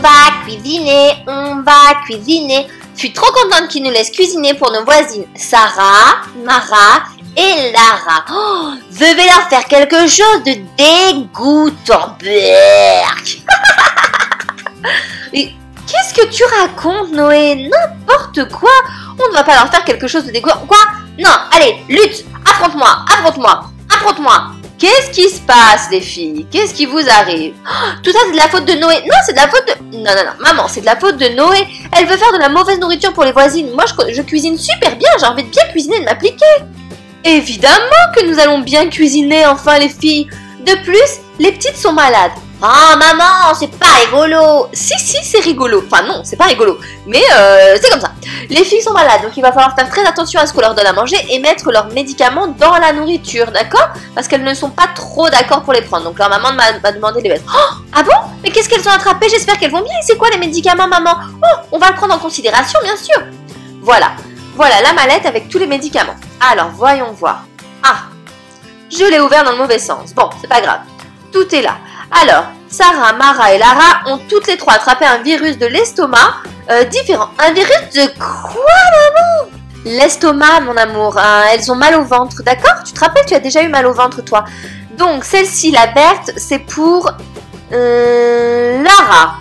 va cuisiner, on va cuisiner. Je suis trop contente qu'ils nous laissent cuisiner pour nos voisines Sarah, Mara et Lara. Oh, je vais leur faire quelque chose de dégoûtant. Qu'est-ce que tu racontes, Noé? N'importe quoi On ne va pas leur faire quelque chose de dégoûtant. Quoi? Non, allez, lutte, affronte-moi, affronte-moi, affronte-moi. Qu'est-ce qui se passe, les filles? Qu'est-ce qui vous arrive? Oh, Tout ça, c'est de la faute de Noé. Non, c'est de la faute de... Non, non, non, maman, c'est de la faute de Noé. Elle veut faire de la mauvaise nourriture pour les voisines. Moi, je, je cuisine super bien. J'ai envie de bien cuisiner et de m'appliquer. Évidemment que nous allons bien cuisiner, enfin, les filles. De plus, les petites sont malades. Oh, maman, c'est pas rigolo. Si, si, c'est rigolo. Enfin, non, c'est pas rigolo. Mais euh, c'est comme ça. Les filles sont malades, donc il va falloir faire très attention à ce qu'on leur donne à manger et mettre leurs médicaments dans la nourriture, d'accord? Parce qu'elles ne sont pas trop d'accord pour les prendre. Donc leur maman m'a m'a demandé de les mettre. Oh, ah bon? Mais qu'est-ce qu'elles ont attrapé? J'espère qu'elles vont bien. C'est quoi les médicaments, maman? Oh, on va le prendre en considération, bien sûr. Voilà. Voilà la mallette avec tous les médicaments. Alors, voyons voir. Ah, je l'ai ouvert dans le mauvais sens. Bon, c'est pas grave. Tout est là. Alors, Sarah, Mara et Lara ont toutes les trois attrapé un virus de l'estomac euh, différent. Un virus de quoi, maman? L'estomac, mon amour. hein, elles ont mal au ventre, d'accord? Tu te rappelles, tu as déjà eu mal au ventre, toi. Donc, celle-ci, la verte, c'est pour euh, Lara.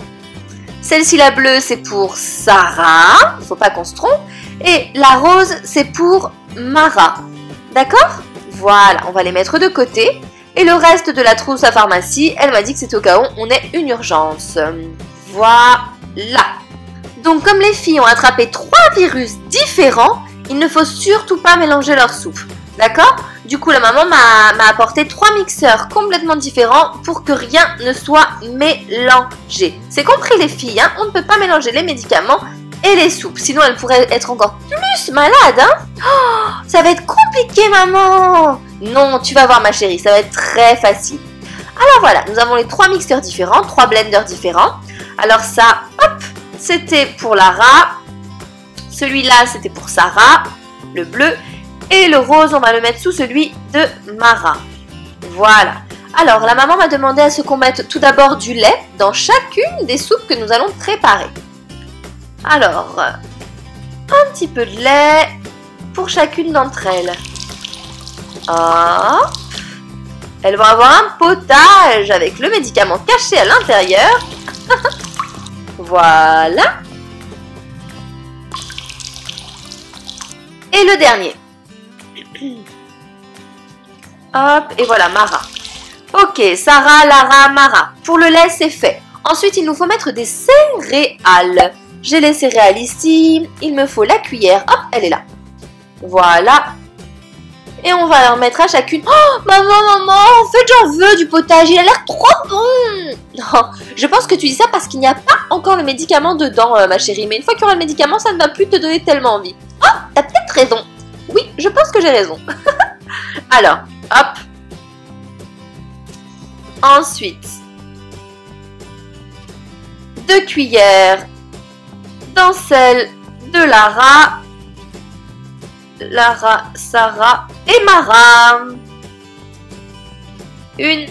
Celle-ci, la bleue, c'est pour Sarah. Faut pas qu'on se trompe. Et la rose, c'est pour Mara. D'accord? Voilà, on va les mettre de côté. Et le reste de la trousse à pharmacie, elle m'a dit que c'est au cas où on ait une urgence. Voilà. Donc comme les filles ont attrapé trois virus différents, il ne faut surtout pas mélanger leur soupe. D'accord? Du coup, la maman m'a m'a apporté trois mixeurs complètement différents pour que rien ne soit mélangé. C'est compris les filles, hein? On ne peut pas mélanger les médicaments et les soupes, sinon elles pourraient être encore plus malades, hein? Oh, Ça va être compliqué, maman Non, tu vas voir ma chérie, ça va être très facile. Alors voilà, nous avons les trois mixeurs différents, trois blenders différents. Alors ça, hop, c'était pour Lara. Celui-là, c'était pour Sarah, le bleu. Et le rose, on va le mettre sous celui de Mara. Voilà. Alors, la maman m'a demandé à ce qu'on mette tout d'abord du lait dans chacune des soupes que nous allons préparer. Alors, un petit peu de lait pour chacune d'entre elles. Hop. Elles vont avoir un potage avec le médicament caché à l'intérieur. voilà. Et le dernier. Hop, et voilà, Mara. Ok, Sarah, Lara, Mara. Pour le lait, c'est fait. Ensuite, il nous faut mettre des céréales. J'ai les céréales ici. Il me faut la cuillère. Hop, elle est là. Voilà. Et on va en mettre à chacune. Oh, maman, maman, en fait, j'en veux du potage. Il a l'air trop bon. Je pense que tu dis ça parce qu'il n'y a pas encore le médicament dedans, euh, ma chérie. Mais une fois qu'il y aura le médicament, ça ne va plus te donner tellement envie. Oh, t'as peut-être raison. Oui, je pense que j'ai raison. Alors, hop. Ensuite, deux cuillères dans celle de Lara, Lara, Sarah et Mara. Une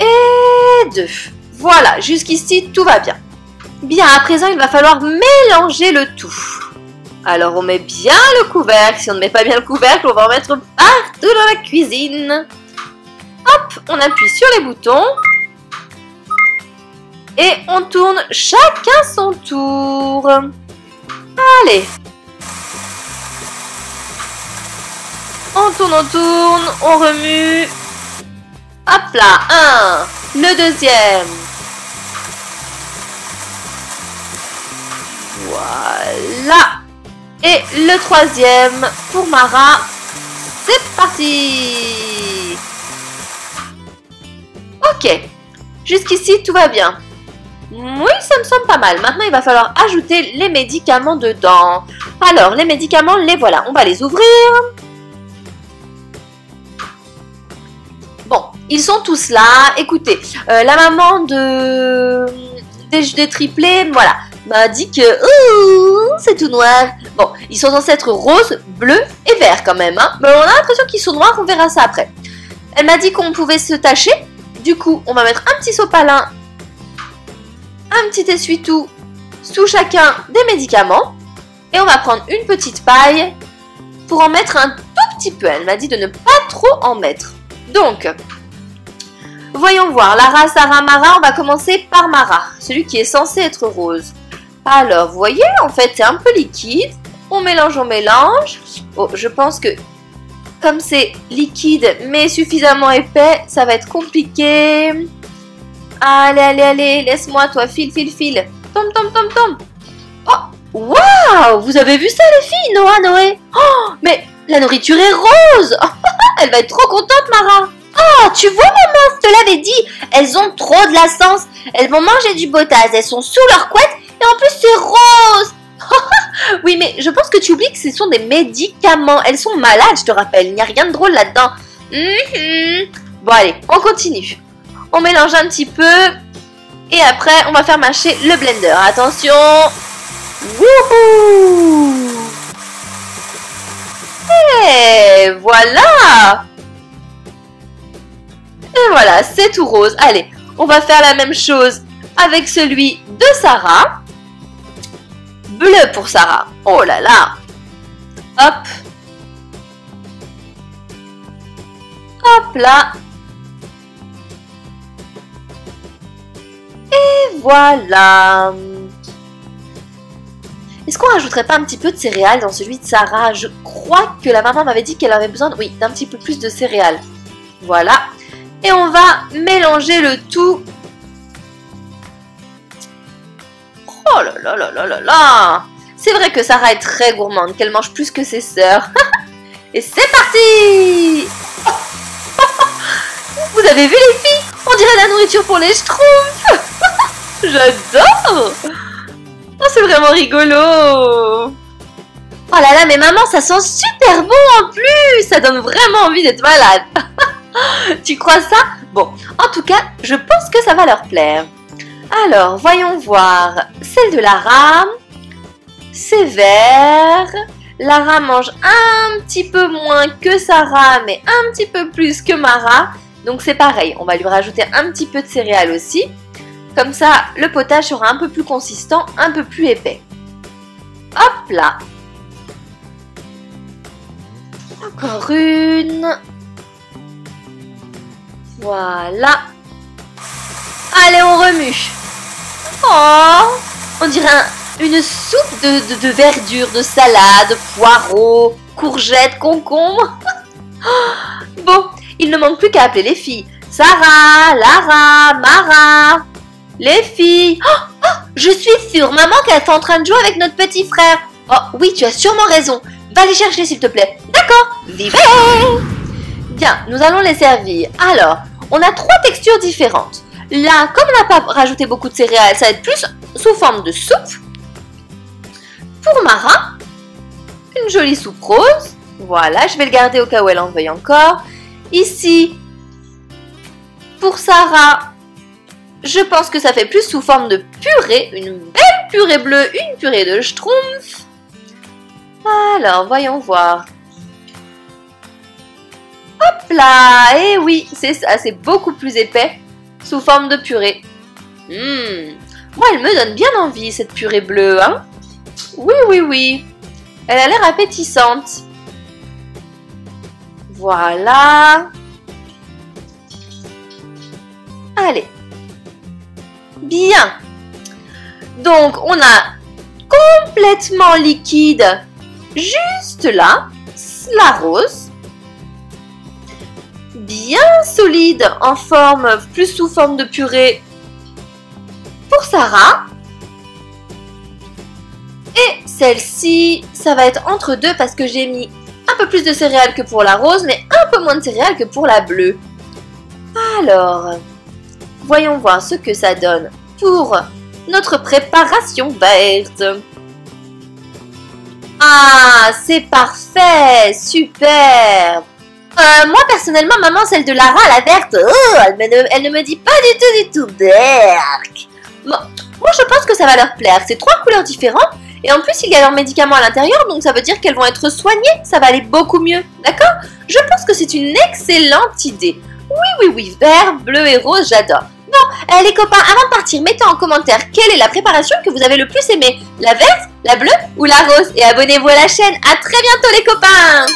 et deux. Voilà, jusqu'ici tout va bien. Bien, à présent il va falloir mélanger le tout. Alors on met bien le couvercle. Si on ne met pas bien le couvercle, on va en mettre partout dans la cuisine. Hop, on appuie sur les boutons. Et on tourne chacun son tour. Allez. On tourne, on tourne, on remue. Hop là, un. Le deuxième. Voilà. Et le troisième pour Mara. C'est parti. Ok. Jusqu'ici, tout va bien. Oui, ça me semble pas mal. Maintenant, il va falloir ajouter les médicaments dedans. Alors, les médicaments, les voilà. On va les ouvrir. Ils sont tous là. Écoutez, euh, la maman de des, des triplés, voilà, m'a dit que c'est tout noir. Bon, ils sont censés être roses, bleus et verts quand même. Hein. Mais on a l'impression qu'ils sont noirs. On verra ça après. Elle m'a dit qu'on pouvait se tâcher. Du coup, on va mettre un petit sopalin un petit essuie-tout sous chacun des médicaments. Et on va prendre une petite paille pour en mettre un tout petit peu. Elle m'a dit de ne pas trop en mettre. Donc, voyons voir. Lara, Sarah, Mara, on va commencer par Mara, celui qui est censé être rose. Alors, vous voyez, en fait, c'est un peu liquide. On mélange, on mélange. Oh, je pense que comme c'est liquide mais suffisamment épais, ça va être compliqué. Allez, allez, allez, laisse-moi, toi, file, file, file. Tom, tom, tom, tom. Oh, waouh Vous avez vu ça, les filles, Noah, Noé? Oh, mais la nourriture est rose Elle va être trop contente, Mara Oh, tu vois, maman, je te l'avais dit Elles ont trop de la sens. Elles vont manger du potage, elles sont sous leur couette, et en plus, c'est rose Oui, mais je pense que tu oublies que ce sont des médicaments. Elles sont malades, je te rappelle. Il n'y a rien de drôle là-dedans. Mhm. Bon, allez, on continue. On mélange un petit peu. Et après, on va faire mâcher le blender. Attention Wouhou Et voilà Et voilà, c'est tout rose. Allez, on va faire la même chose avec celui de Sarah. Bleu pour Sarah. Oh là là Hop Hop là Et voilà Est-ce qu'on rajouterait pas un petit peu de céréales dans celui de Sarah? Je crois que la maman m'avait dit qu'elle avait besoin, oui, d'un petit peu plus de céréales. Voilà. Et on va mélanger le tout. Oh là là là là là là. C'est vrai que Sarah est très gourmande, qu'elle mange plus que ses sœurs. Et c'est parti. Vous avez vu les filles? On dirait la nourriture pour les schtroumpfs. J'adore. Oh, c'est vraiment rigolo. Oh là là, mais maman, ça sent super bon en plus. Ça donne vraiment envie d'être malade Tu crois ça? Bon, en tout cas, je pense que ça va leur plaire. Alors, voyons voir. Celle de Lara, c'est vert. Lara mange un petit peu moins que Sarah, mais un petit peu plus que Mara. Donc c'est pareil, on va lui rajouter un petit peu de céréales aussi. Comme ça, le potage sera un peu plus consistant, un peu plus épais. Hop là Encore une. Voilà. Allez, on remue. Oh On dirait une soupe de, de, verdure, de salade, poireaux, courgettes, concombres. bon, il ne manque plus qu'à appeler les filles. Sarah, Lara, Mara. Les filles. Oh, oh, je suis sûre, maman, qu'elle est en train de jouer avec notre petit frère. Oh, oui, tu as sûrement raison. Va les chercher, s'il te plaît. D'accord Vivez Bien, nous allons les servir. Alors, on a trois textures différentes. Là, comme on n'a pas rajouté beaucoup de céréales, ça va être plus sous forme de soupe. Pour Mara, une jolie soupe rose. Voilà, je vais le garder au cas où elle en veuille encore. Ici, pour Sarah, je pense que ça fait plus sous forme de purée. Une belle purée bleue, une purée de schtroumpf. Alors, voyons voir. Et eh oui, c'est ça, c'est beaucoup plus épais sous forme de purée. Hum, moi, elle me donne bien envie, cette purée bleue, hein Oui, oui, oui. Elle a l'air appétissante. Voilà. Allez. Bien. Donc, on a complètement liquide juste là, la rose solide en forme, plus sous forme de purée pour Sarah. Et celle-ci, ça va être entre deux parce que j'ai mis un peu plus de céréales que pour la rose, mais un peu moins de céréales que pour la bleue. Alors, voyons voir ce que ça donne pour notre préparation verte. Ah, c'est parfait, super euh, moi personnellement, maman, celle de Lara, la verte, oh, elle, ne, me dit pas du tout, du tout. Berk. Moi je pense que ça va leur plaire. C'est trois couleurs différentes. Et en plus, il y a leurs médicaments à l'intérieur, donc ça veut dire qu'elles vont être soignées. Ça va aller beaucoup mieux, d'accord? Je pense que c'est une excellente idée. Oui, oui, oui, vert, bleu et rose, j'adore. Bon, euh, les copains, avant de partir, mettez en commentaire quelle est la préparation que vous avez le plus aimée. La verte, la bleue ou la rose? Et abonnez-vous à la chaîne. À très bientôt les copains